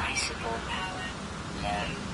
Life power low.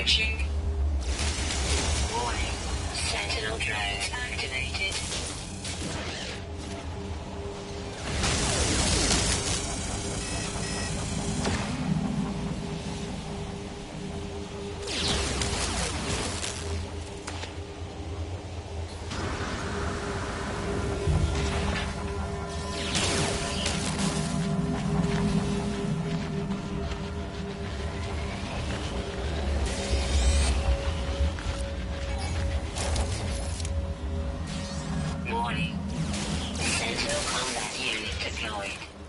Hostiles Warning. Sentinel combat unit deployed.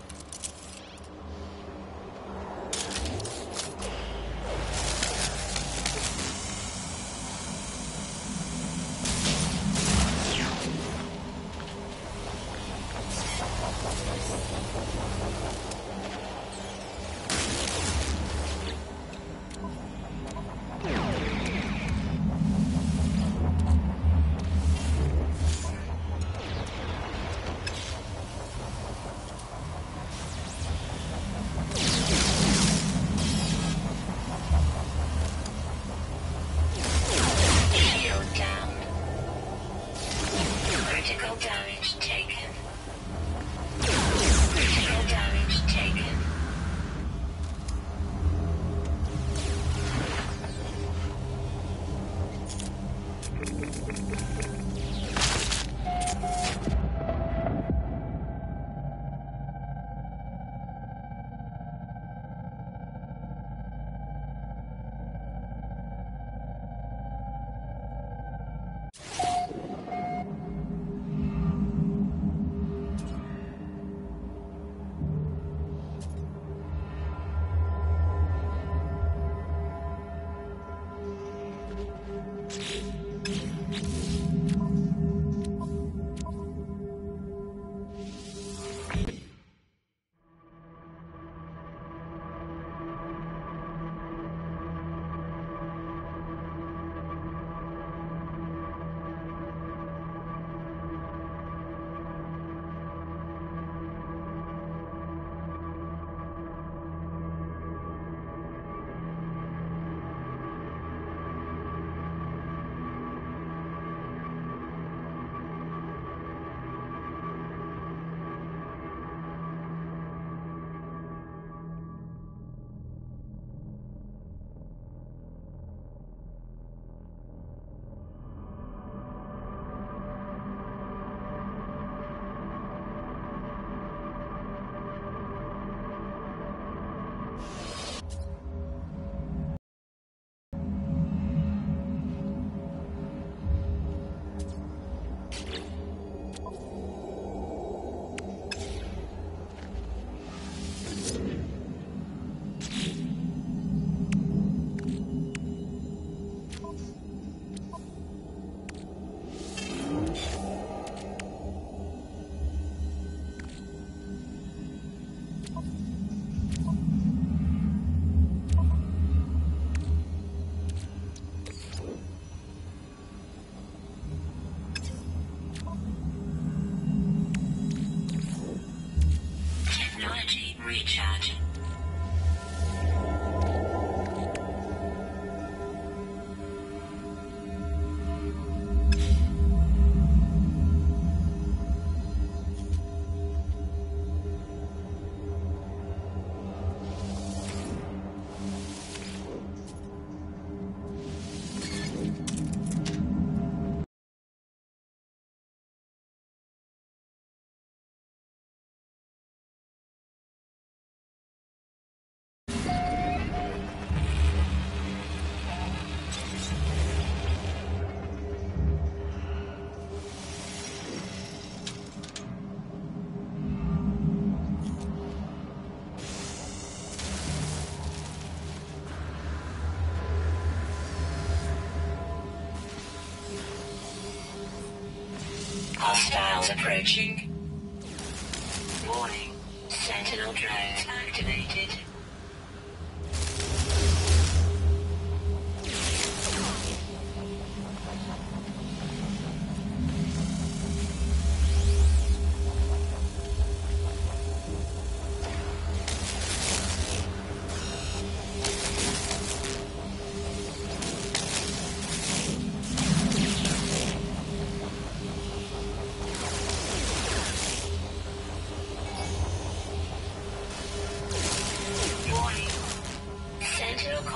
Hostiles approaching.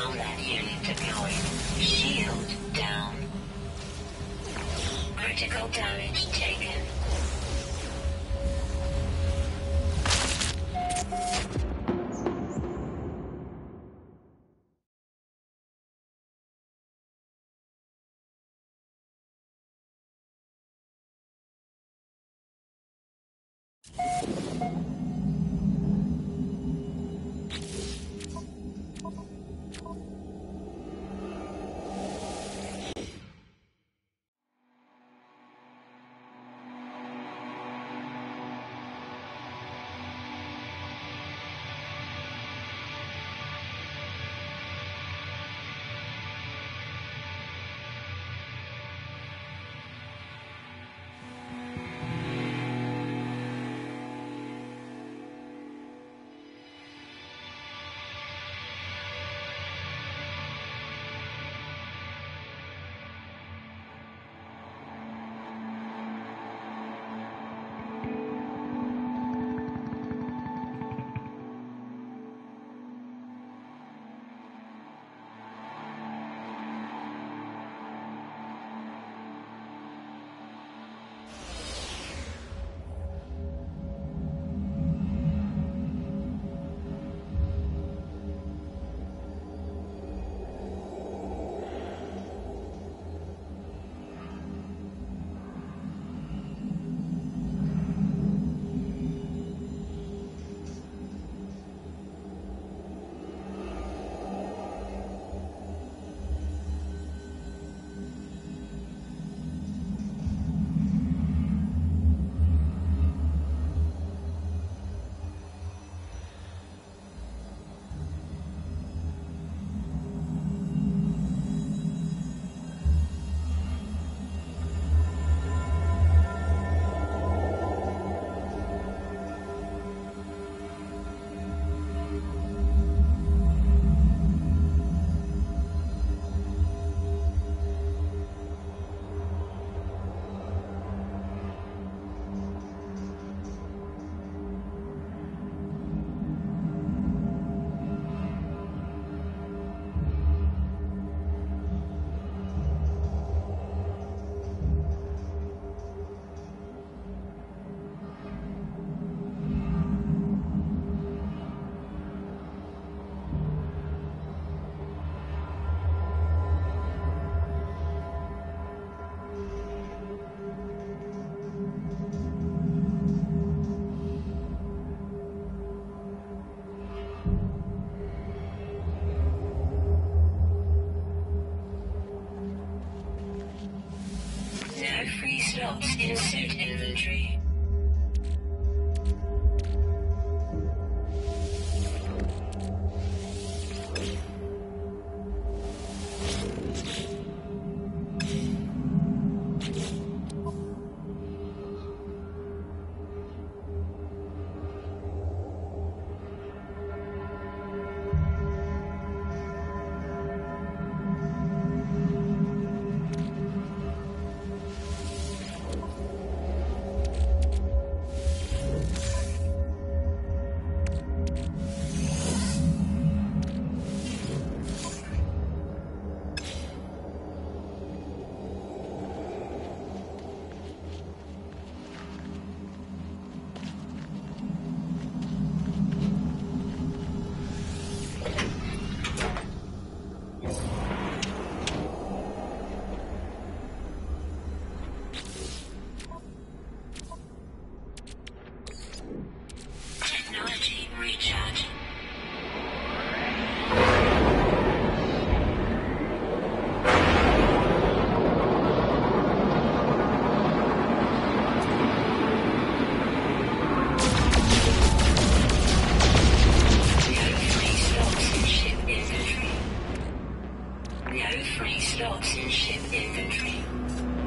Critical combat unit deployed. Shield down. Critical damage taken. excuse. No free slots in ship inventory.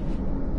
あ。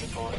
Life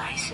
Life